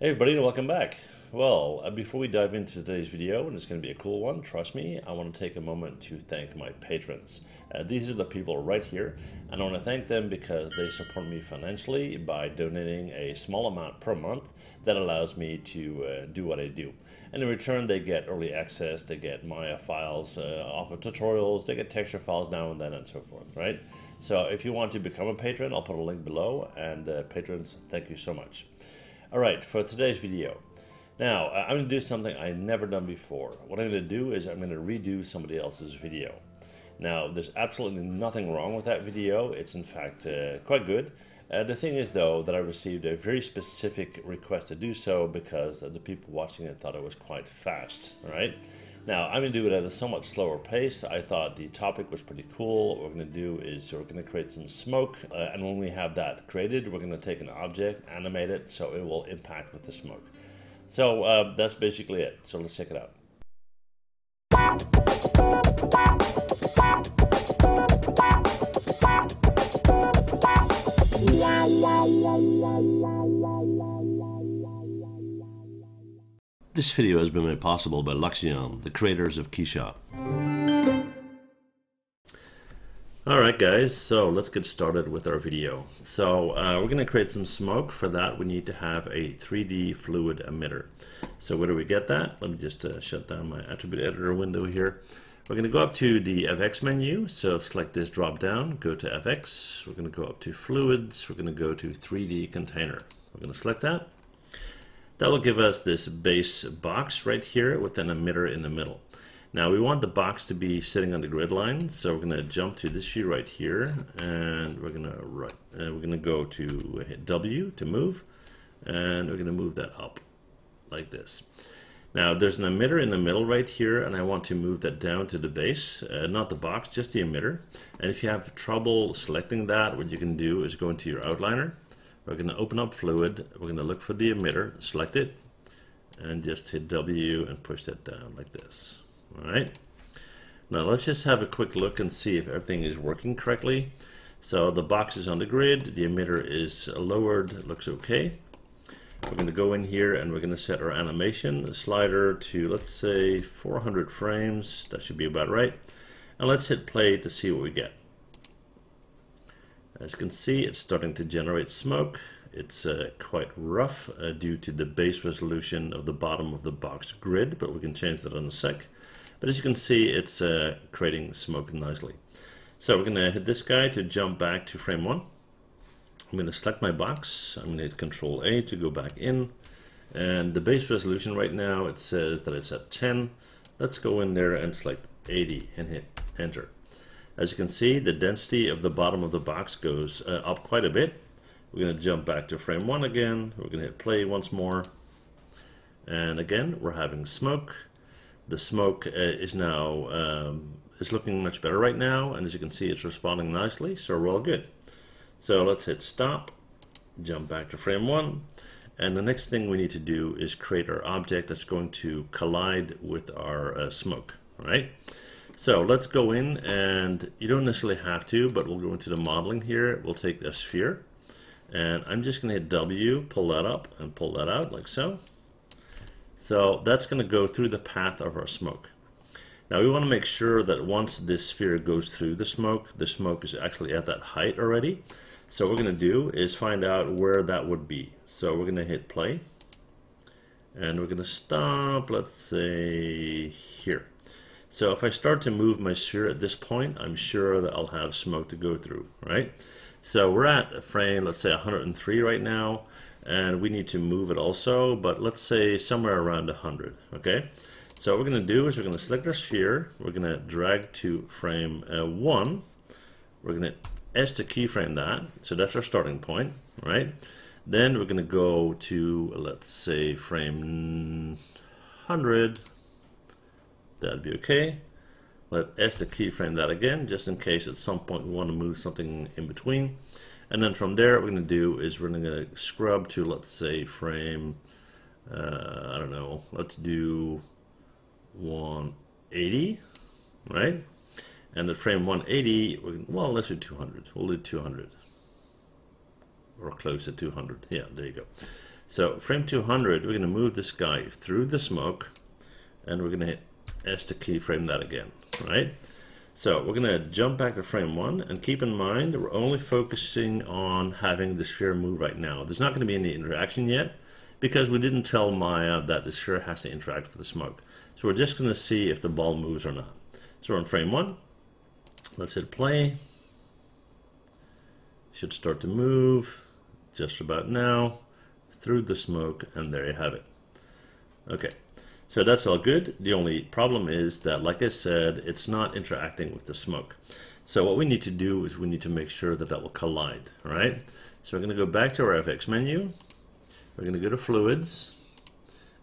Hey everybody and welcome back. Well, uh, before we dive into today's video, and it's going to be a cool one, trust me, I want to take a moment to thank my patrons. Uh, these are the people right here, and I want to thank them because they support me financially by donating a small amount per month that allows me to uh, do what I do. And in return, they get early access, they get Maya files uh, off of tutorials, they get texture files now and then, and so forth, right? So if you want to become a patron, I'll put a link below, and uh, patrons, thank you so much. All right, for today's video. Now, I'm going to do something I've never done before. What I'm going to do is I'm going to redo somebody else's video. Now, there's absolutely nothing wrong with that video. It's in fact uh, quite good. Uh, the thing is, though, that I received a very specific request to do so because the people watching it thought it was quite fast, right? Now, I'm going to do it at a somewhat slower pace. I thought the topic was pretty cool. What we're going to do is we're going to create some smoke, uh, and when we have that created, we're going to take an object, animate it, so it will impact with the smoke. So uh, that's basically it. So let's check it out. This video has been made possible by Luxion, the creators of Keyshot. Alright guys, so let's get started with our video. So uh, we're going to create some smoke. For that we need to have a 3D fluid emitter. So where do we get that? Let me just uh, shut down my attribute editor window here. We're going to go up to the FX menu, so select this drop down, go to FX, we're going to go up to fluids, we're going to go to 3D container. We're going to select that. That will give us this base box right here with an emitter in the middle. Now we want the box to be sitting on the grid line, so we're going to jump to this view right here, and we're going to right, uh, we're going to go to hit W to move, and we're going to move that up like this. Now there's an emitter in the middle right here, and I want to move that down to the base, uh, not the box, just the emitter. And if you have trouble selecting that, what you can do is go into your outliner, we're going to open up Fluid. We're going to look for the emitter, select it, and just hit W and push that down like this. All right. Now let's just have a quick look and see if everything is working correctly. So the box is on the grid, the emitter is lowered, looks okay. We're going to go in here and we're going to set our animation slider to let's say 400 frames, that should be about right. And let's hit play to see what we get. As you can see, it's starting to generate smoke. It's uh, quite rough uh, due to the base resolution of the bottom of the box grid, but we can change that in a sec. But as you can see, it's uh, creating smoke nicely. So we're going to hit this guy to jump back to frame one. I'm going to select my box. I'm going to hit Control A to go back in. And the base resolution right now, it says that it's at 10. Let's go in there and select 80 and hit Enter. As you can see, the density of the bottom of the box goes uh, up quite a bit. We're going to jump back to frame one again. We're going to hit play once more. And again, we're having smoke. The smoke uh, is now um, is looking much better right now. And as you can see, it's responding nicely. So we're all good. So let's hit stop, jump back to frame one. And the next thing we need to do is create our object that's going to collide with our uh, smoke, all right? So let's go in and you don't necessarily have to, but we'll go into the modeling here. We'll take a sphere and I'm just going to hit W, pull that up and pull that out like so. So that's going to go through the path of our smoke. Now we want to make sure that once this sphere goes through the smoke, the smoke is actually at that height already. So what we're going to do is find out where that would be. So we're going to hit play and we're going to stop, let's say here. So if I start to move my sphere at this point, I'm sure that I'll have smoke to go through, right? So we're at a frame, let's say 103 right now, and we need to move it also, but let's say somewhere around 100, okay? So what we're going to do is we're going to select our sphere, we're going to drag to frame uh, 1, we're going to S to keyframe that, so that's our starting point, right? Then we're going to go to, let's say, frame 100, that'd be okay. Let S to keyframe that again, just in case at some point we want to move something in between. And then from there, what we're going to do is we're going to scrub to, let's say, frame, uh, I don't know, let's do 180, right? And at frame 180, we well, let's do 200. We'll do 200. Or close to 200. Yeah, there you go. So frame 200, we're going to move this guy through the smoke, and we're going to hit S to keyframe that again, right? So we're going to jump back to frame one, and keep in mind that we're only focusing on having the sphere move right now. There's not going to be any interaction yet, because we didn't tell Maya that the sphere has to interact with the smoke. So we're just going to see if the ball moves or not. So we're on frame one. Let's hit play. Should start to move just about now through the smoke, and there you have it. Okay, so that's all good. The only problem is that, like I said, it's not interacting with the smoke. So what we need to do is we need to make sure that that will collide, all right? So we're going to go back to our FX menu. We're going to go to Fluids,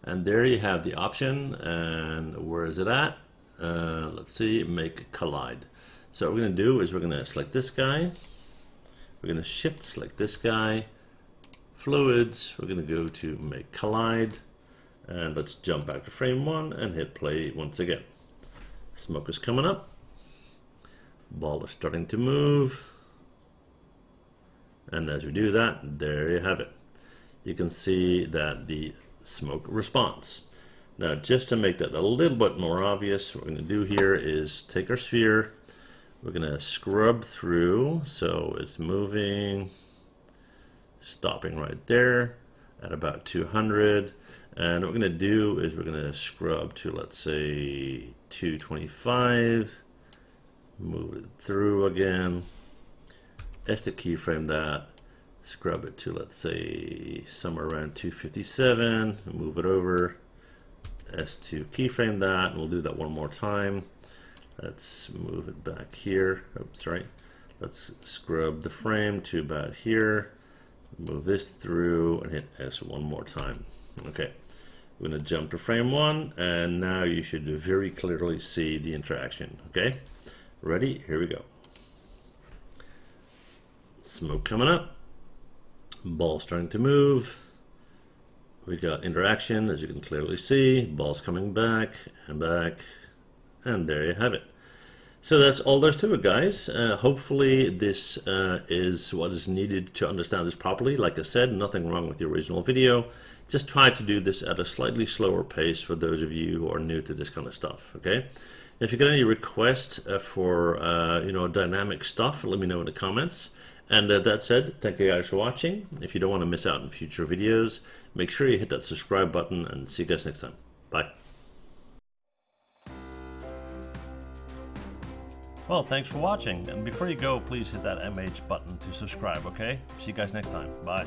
and there you have the option, and where is it at? Uh, let's see, make collide. So what we're going to do is we're going to select this guy. We're going to shift select this guy fluids, we're going to go to make collide, and let's jump back to frame one and hit play once again. Smoke is coming up, ball is starting to move, and as we do that, there you have it. You can see that the smoke responds. Now, just to make that a little bit more obvious, what we're going to do here is take our sphere, we're going to scrub through, so it's moving, stopping right there at about 200. And what we're going to do is we're going to scrub to, let's say, 225. Move it through again. S to keyframe that. Scrub it to, let's say, somewhere around 257. Move it over. S to keyframe that. And we'll do that one more time. Let's move it back here. Oops, sorry. Let's scrub the frame to about here move this through and hit S one more time. Okay, we're going to jump to frame one, and now you should very clearly see the interaction. Okay, ready? Here we go. Smoke coming up, ball starting to move. We got interaction, as you can clearly see. Ball's coming back and back, and there you have it. So that's all there's to it, guys. Uh, hopefully this uh, is what is needed to understand this properly. Like I said, nothing wrong with the original video. Just try to do this at a slightly slower pace for those of you who are new to this kind of stuff, okay? If you get any requests uh, for, uh, you know, dynamic stuff, let me know in the comments. And uh, that said, thank you guys for watching. If you don't want to miss out on future videos, make sure you hit that subscribe button and see you guys next time. Bye. Well, thanks for watching. And before you go, please hit that MH button to subscribe, okay? See you guys next time. Bye.